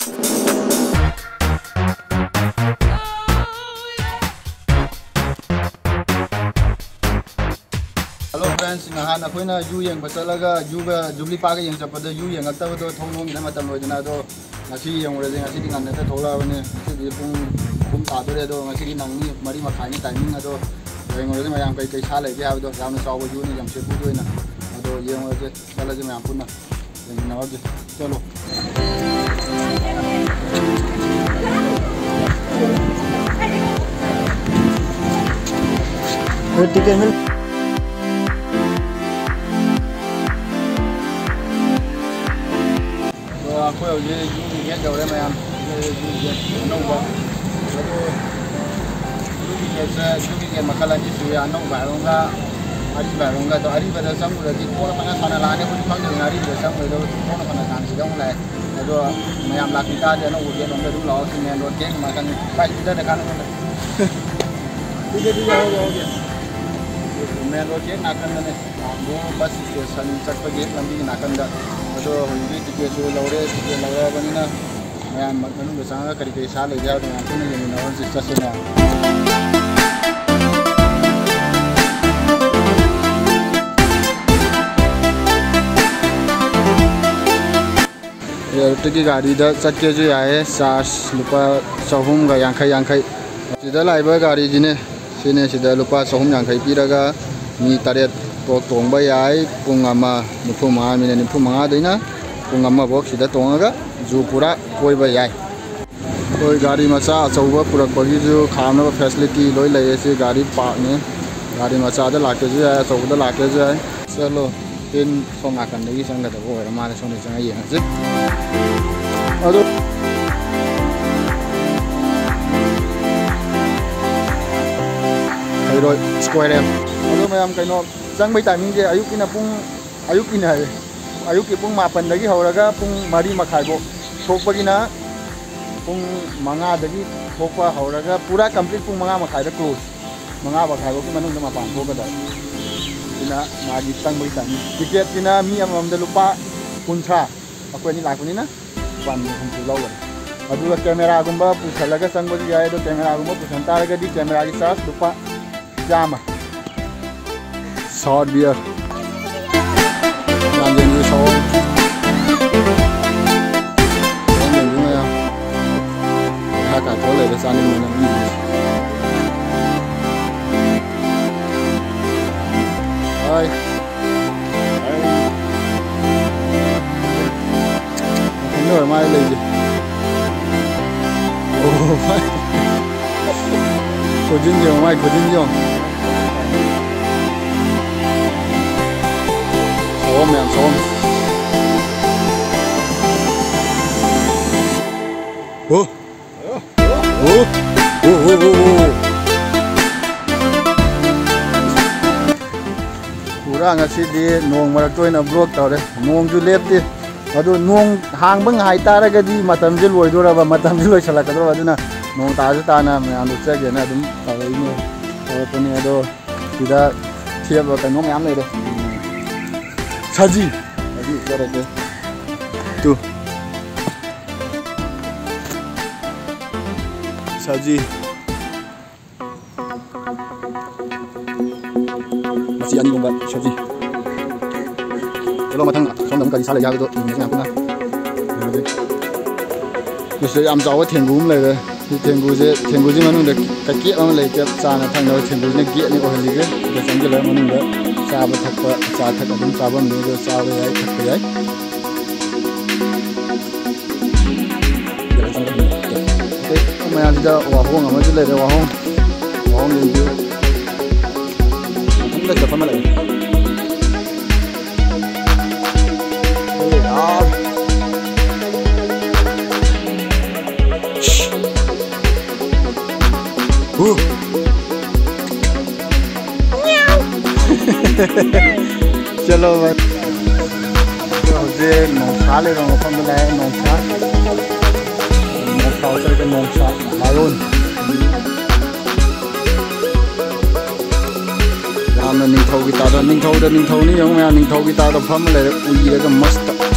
Hello friends, ngahan akoina yu yang basalaga yu ga jubli pa ga yang chapada yu yang akta do thong nom ina matam loi dina do ngasi yang ure ngasi di ngan ta thola bane ngasi di pung pung ta do re do ngasi di nang ni mari ma khai ni timing ado yang ure ma yang kai kai sa lai ge ha do ram sa bo yu ni yang se pu do ina ado yang ure chala je ma yang punna yang na wa je chalo vertical hill quay ở dưới ghé cầu đây mày ăn nông bò cái makalah ni suya nong barong ga ari barong ga to ari pada samudra ki pora mana sana lane ko phang dengan ari pada samudra ko pora mana sana sidang lai ado ma yang la ki ta de no wo ye dong de du lo si ne lo ke ma kan ba ki da de kan ko đi đi đi đâu rồi main road gate nakan ne mo bus station chakpa gate lambi nakan da ado hoi ticket su laure ticket laura bani ꯇꯒꯤ ꯒꯥꯔꯤꯗ ꯆꯠꯀꯦꯁꯨ ꯌꯥꯏꯌꯦ ꯆꯥꯔꯖ ꯂꯨꯄꯥ ꯆꯍꯨꯝꯒ ꯌꯥꯡꯈꯩ ꯌꯥꯡꯈꯩ ꯁꯤꯗ ꯂꯥꯛꯏꯕ ꯒꯥꯔꯤꯁꯤꯅꯦ ꯁꯤꯅꯦ ꯁꯤꯗ ꯂꯨꯄꯥ ꯆꯍꯨꯝ ꯌꯥꯡꯈꯩ ꯄꯤꯔꯒ ꯃꯤ ꯇꯔꯦꯠ ꯐꯥꯎ ꯇꯣꯡꯕ ꯌꯥꯏ ꯄꯨꯡ ꯑꯃ ꯅꯤꯐꯨ ꯃꯉꯥ ꯃꯤꯅꯠ ꯅꯤꯐꯨ ꯃꯉꯥꯗꯩꯅ ꯄꯨꯡ ꯑꯃꯐꯥꯎ ꯁꯤꯗ ꯇꯣꯡꯉꯒ ꯖꯨ ꯄꯨꯔꯥ ꯀꯣꯏꯕ ꯌꯥꯏ ꯑꯩꯈꯣꯏ ꯒꯥꯔꯤ ꯃꯆꯥ ꯑꯆꯧꯕ ꯄꯨꯔꯛꯄꯒꯤꯁꯨ ꯈꯥꯝꯅꯕ ꯐꯦꯁꯤꯂꯤꯇꯤ ꯂꯣꯏ ꯂꯩꯌꯦ ꯁꯤ ꯒꯥꯔꯤ ꯄꯥꯔꯛꯅꯤ ꯒꯥꯔꯤ ꯃꯆꯥꯗ ꯂꯥꯛꯀꯦꯁꯨ ꯌꯥꯏ ꯑꯆꯧꯕꯗ ꯂꯥꯛꯀꯦꯁꯨ ꯌꯥꯏ ꯆꯠꯂꯣ 인 소나간데 이 상가도 얼마나 손에 정해 이해하지 아도 rồi rồi square em ano ma'am kaino sang may timing kay ayuk ina pung ayuk ina ayuk ki pung mapan dagi hauraga pung mari makhai bo thokpa gina pung manga hầu thokpa hauraga pura complete pung manga makhai da close. Manga makhai bo ki manung da mapan cái da pinamagitang balikan. Dikiat pinami ang mga lupa punsa. Ako ni lako ni na. Pan mo kung tulawan. Madula kamera gumba pusalaga sangbol gaya do kamera gumba pusantara gadi kamera gi sas lupa jama. Short beer. Nandiyan yung short. Hãy subscribe cho kênh Ghiền Mì Gõ Để không bỏ lỡ những video hấp dẫn rồi. Đấy. rồi mai lì. Ồ, mai. Của dân dường mai của dân dường xóm mềm xóm ồ ô. ồ ồ ồ ồ पूरा tôi nong mara toy đấy, block chú lép ju và adu nong hang bang hai tara ga di matam jil loi dora ba matam jil loi chala kadro na, nong ta chứ ta na me andu cha ge na dum tawai ne tawai to ne ado sida thiap ba kanong yam le do saji adi dora ge sao gì? 人用嘅措施。你攞咪聽啦，想諗計晒嚟有幾多年嘅先啦，係咪先？有時暗晝我聽鼓嚟嘅，你聽鼓啫，聽鼓啫嘛，弄得個結咁嚟嘅，賺啊聽到聽鼓呢結呢，我係嚟嘅，就整咗兩個弄嘅，揸不踢過，揸踢咁揸不唔到，揸不曳踢不曳。我们家这叫瓦烘，我们这里的瓦烘，瓦烘研究。ta gặp mà lại Uh. चलो मुझे नौखा ले रहा हूँ नौखा मिलाया नौखा नौखा उतर के नौखा मालूम ꯅꯤꯡꯊꯧꯒꯤ ꯇꯥꯗ ꯅꯤꯡꯊꯧꯗ ꯅꯤꯡꯊꯧꯅꯤ ꯌꯦꯡꯉꯨ ꯃꯌꯥꯝ ꯅꯤꯡꯊꯧꯒꯤ ꯇꯥꯗ ꯐꯝꯃ ꯂꯩꯔꯦ ꯎꯏꯔꯒ ꯃꯁꯇ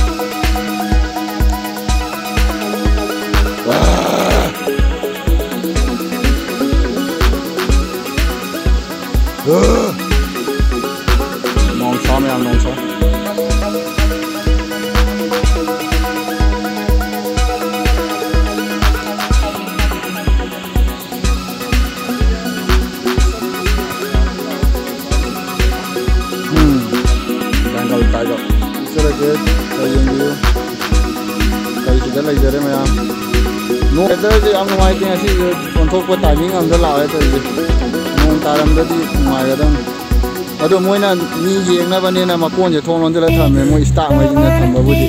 ಟಾರ್ಗೆಟ್ ಕೈಸಿದ ಲೈಜರೇ ಮ್ಯಾಮ್ ನೋ ವೆದರ್ದು ꯌꯥꯝ ꯅꯨꯡꯉꯥꯏꯇꯦ ꯉꯁꯤ ꯑꯣꯟꯊꯣꯛꯄ ꯇꯥꯏꯃꯤꯡ ꯑꯝꯗ ꯂꯥꯛꯑꯦ ꯇꯧꯔꯤꯁꯦ ꯅꯣꯡ ꯇꯥꯔꯝꯗ꯭ꯔꯗꯤ ꯅꯨꯡꯉꯥꯏꯒꯗꯕꯅꯤ ꯑꯗꯣ ꯃꯣꯏꯅ ꯃꯤ ꯌꯦꯡꯅꯕꯅꯦꯅ ꯃꯀꯣꯟꯁꯦ ꯊꯣꯡ ꯂꯣꯟꯁꯤꯜꯂ ꯊꯝꯃꯦ ꯃꯣꯏ ꯏꯁꯇꯥꯐꯉꯩꯁꯤꯅ ꯊꯝꯕꯕꯨꯗꯤ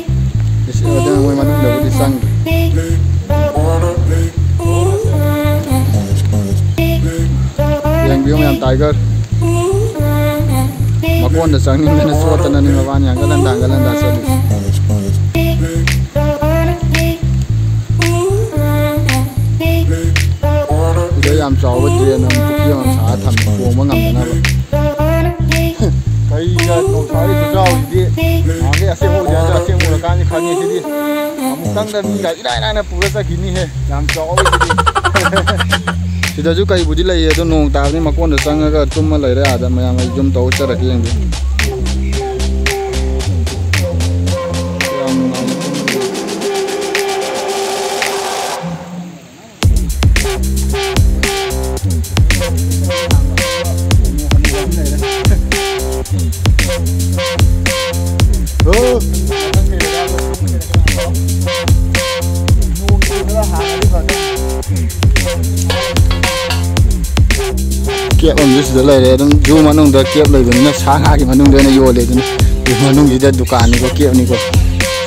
ꯑꯗꯨꯅ ꯃꯣꯏ ꯃꯅꯨꯡꯗꯕꯨꯗꯤ ꯆꯪꯗ꯭ꯔꯦ ꯌꯦꯡꯕꯤꯌꯨ ꯃꯌꯥꯝ ꯇꯥꯏꯒꯔ ꯃꯀꯣꯟꯗ ꯆꯪꯅꯤꯡꯗꯅ ꯆꯣꯠꯇꯅꯅꯤ ꯃꯕꯥꯅꯤ ꯍꯪꯒꯠ ꯍꯟꯗ ꯍꯪꯒꯠ ꯍꯟꯗ ꯆꯠꯂꯤ ꯁꯤꯗ ꯌꯥꯝ ꯆꯥꯎꯕ ꯗ꯭ꯔꯦꯟ ꯑꯃ ꯄꯨꯈ꯭ꯔꯤ ꯑꯃ ꯁꯥꯔ ꯊꯝꯃꯦ ꯍꯣꯡꯕ ꯉꯝꯗꯅꯕ ꯀꯩꯒ ꯅꯣꯡꯁꯥꯒꯤ ꯈꯨꯆꯥꯎꯁꯤꯗꯤ ꯅꯍꯥꯟꯒꯩ ꯑꯁꯦꯡꯕ ꯎꯗꯦ ꯑꯁꯦꯡꯕ ꯎꯔꯀꯥꯟꯗ ꯈꯪꯉꯤ ꯁꯤꯗꯤ ꯑꯃꯨꯛꯇꯪꯗ ꯃꯤꯒ ꯏꯔꯥꯏ ꯂꯥꯏꯅ ꯄꯨꯔ ꯆꯠꯈꯤꯅꯤꯍꯦ ꯌꯥꯝ ꯆꯥꯎꯋꯤ ꯁꯤꯗꯤ ꯁꯤꯗꯁꯨ ꯀꯩꯕꯨꯗꯤ ꯂꯩꯌꯦ ꯑꯗꯣ ꯅꯣꯡ ꯇꯥꯕꯅꯤ ꯃꯀꯣꯟꯗ ꯆꯪꯉꯒ ꯇꯨꯝꯃ ꯂꯩꯔꯦ ꯑꯥꯗ ꯃꯌꯥꯝ ꯑꯩ ꯌꯨꯝ ꯇꯧ ꯆꯠꯂꯛꯀꯦ ꯌꯦꯡꯕꯤꯌꯨ kẹp ông dưới đây đấy đúng dù mà nung được kẹp lấy đúng nó sáng hai cái mà nung đây nó vô lấy đúng dù mà nung gì đó dukan này có kẹp này có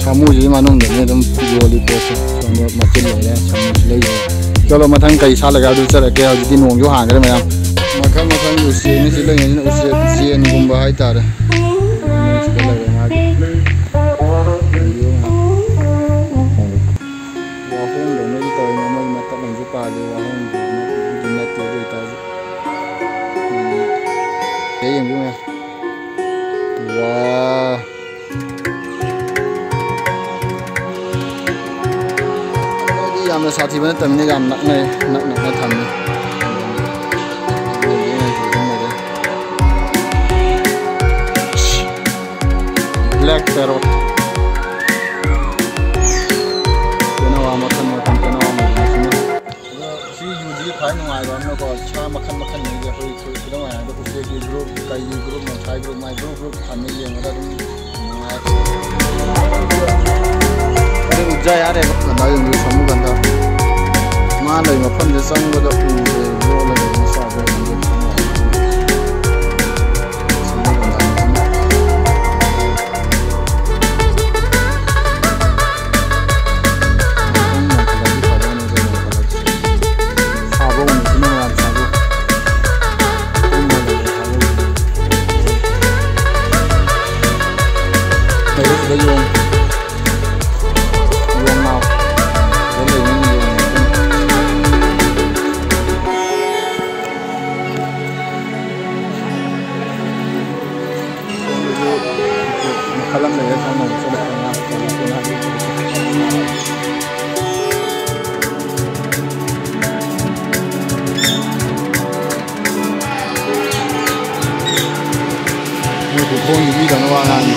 samu gì mà nung được nên đúng vô lấy bớt còn một mặt trên lấy đấy samu lấy vô. cho nó mà thằng cái sao là gạo được sao là kêu thì tin nung vô hàng cái đấy mà mà khăn mà khăn usia này chỉ lấy những usia usia này cũng bao hai tạ đấy làm ra sao thì vẫn त như làm nặng này, nặng nặng thầm này. Black parrot kenawa makan makan kenawa makan si yudi khai no ai ron no ko cha makan makan ni ge hoi ko kilo ma do use ge group ka yi group ma khai group ma group group khane ye ma da dum जा यार गंदा जंगल समूह गंदा मां लई मफम जे संग दो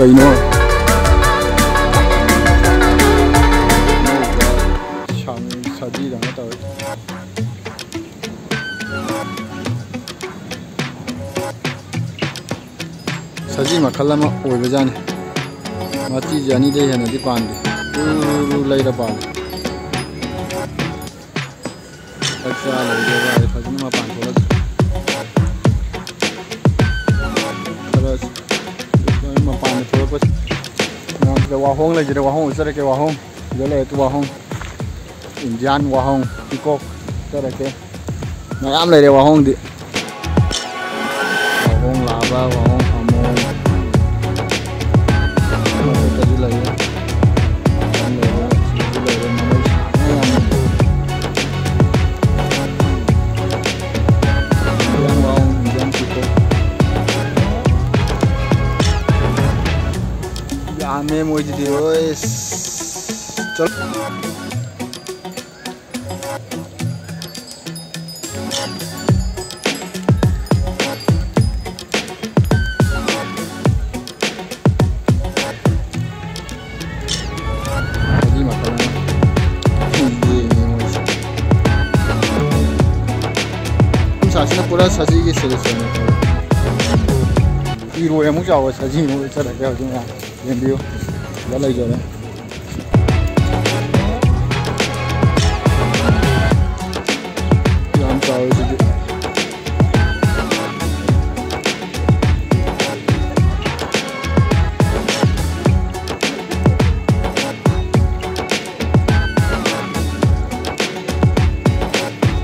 cây nữa. Sao sợ đi rằng tới. Sợ gì mà khăn lắm ôi bây giờ này. Mà chỉ giờ đi đây là đi bàn đi. Cứ lấy ra bàn thật ra là bây giờ phải chúng mà bàn thôi giờ hoa hồng là giờ hoa hồng giờ cái hoa hồng giờ là cái hoa hồng Indian hoa hồng peacock giờ là cái nó lại là hoa hồng đi hoa hồng lá ba hoa hồng में मोज दियो चलो સાસને પૂરા સજી ગઈ છે વિરોએ હું જાવ સજી હું ચલા ગયો છું review đã lấy rồi đấy. Sorry to get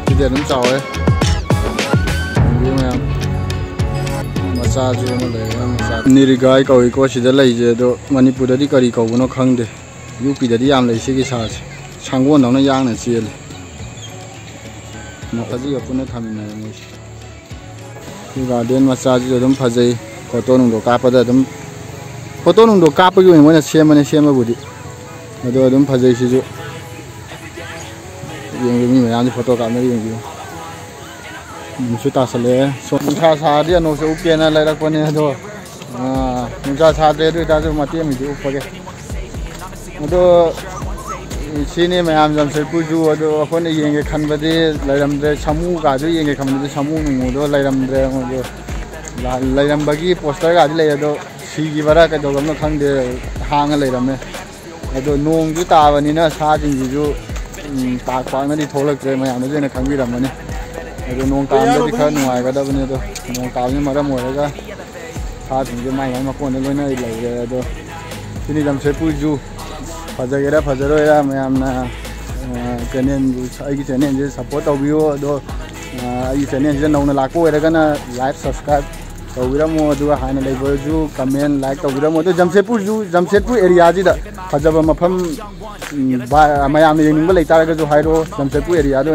Bây giờ đúng rồi मचाजु अमा लेयो मचा निरिगाई कौइको सिदा लैजे दो मणिपुरदि करी कौबनो खंगदे यूपीदि याम लैसे की सासे सांगो नौना यांगना चेले मखाजी यपुने थामिनाय मोस गार्डन मचाजु अदम फजै फोटो नुंदो कापदा अदम फोटो नुंदो कापगी ओइ मोना सेमने सेमबुदि अदो अदम फजै सिजु यंगमी मयाम फोटो कामने यंगमी m u t a s a l e s o m t a s a r i a n o s p i a सो मुझा सारी अनु से उपये ना ले रख पने तो मुझा सारे तो इधर से मती है मुझे उपके तो इसीने मैं आम जम से पूछू और तो अपन ये इंगे खान बदे ले रम दे समू काजू ये इंगे खान बदे समू मुंगो तो ले रम दे मुझे ले रम बगी पोस्टर काजू ले तो सीगी बरा के दोगम ना खान दे हांग ले रम है तो नोंग जो तावनी ना साजिंग जो ताकवान में थोड़ा करे मैं आने जो ना खान भी रम है ꯑꯗꯣ ꯅꯣꯡ ꯇꯥꯔꯝꯗꯗꯤ ꯈꯔ ꯅꯨꯡꯉꯥꯏꯒꯗꯕꯅꯤ ꯑꯗꯣ ꯅꯣꯡ ꯇꯥꯕꯅ ꯃꯔꯝ ꯑꯣꯏꯔꯒ ꯁꯥꯁꯤꯡꯁꯦ ꯃꯥꯏ ꯃꯥꯏ ꯃꯀꯣꯟꯗ ꯂꯣꯏꯅ ꯂꯩꯔꯦ ꯑꯗꯣ ꯁꯤꯅꯤ ꯂꯝꯁꯦꯄꯨꯔ ꯖꯨ ꯐꯖꯒꯦꯔꯥ ꯐꯖꯔꯣꯏꯔꯥ ꯃꯌꯥꯝꯅ ꯆꯦꯅꯦꯜ ꯑꯩꯒꯤ ꯆꯦꯅꯦꯜꯁꯦ ꯁꯞꯄꯣꯔꯠ ꯇꯧꯕꯤꯌꯨ ꯑꯗꯣ ꯑꯩꯒꯤ ꯆꯦꯅꯦꯜꯁꯤꯗ ꯅꯧꯅ ꯂꯥꯛꯄ ꯑꯣꯏꯔꯒꯅ ꯂꯥꯏꯛ ꯁꯕꯁꯀ꯭ꯔꯥꯏꯕ तौबीरमो हाने लेबू कमें लाइक तौबीरमो जमशेदपुर जमशेदपुर एरिया फजब मफम मैम येब लेतारगू हाइरो जमशेदपुर एरियाद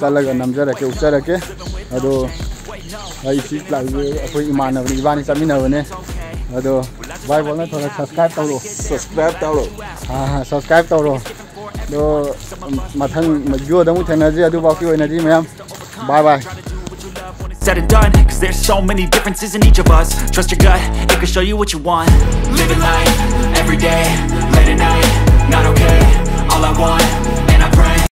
चल नमजरके उचरके अदो अखोई इमान इबानी चमीनबने अदो भाई थोड़ा सब्सक्राइब तौरो सब्सक्राइब तौरो हाँ हाँ सब्सक्राइब तौर अदो मथंग ma'am bye bye said and done Cause there's so many differences in each of us. Trust your gut, it can show you what you want. Living life, everyday, late at night Not okay, all I want.